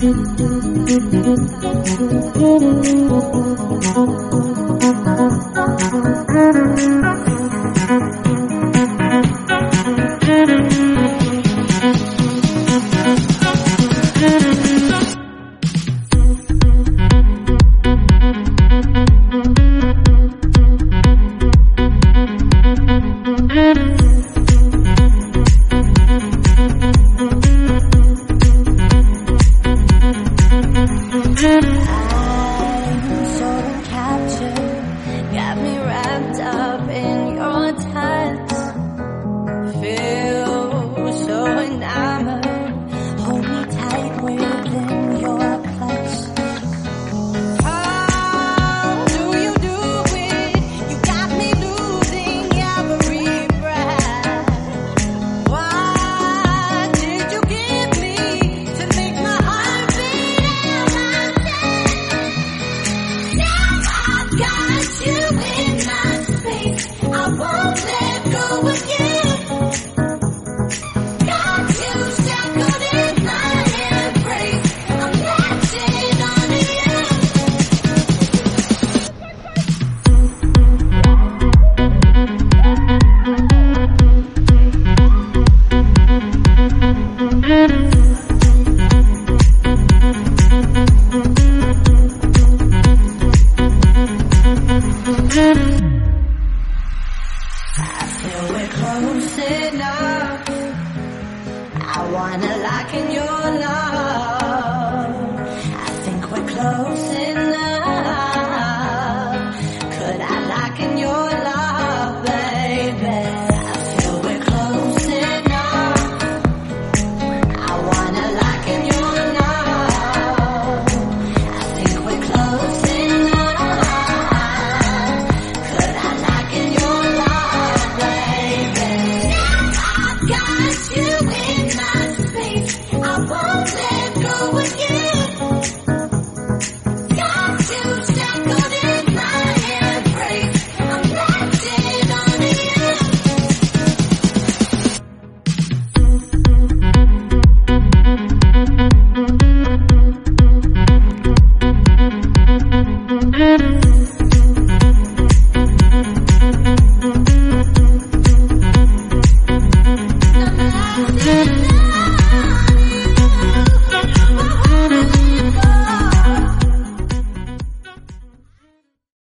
Thank you. I feel we're close enough. I wanna lock in your love. I think we're close.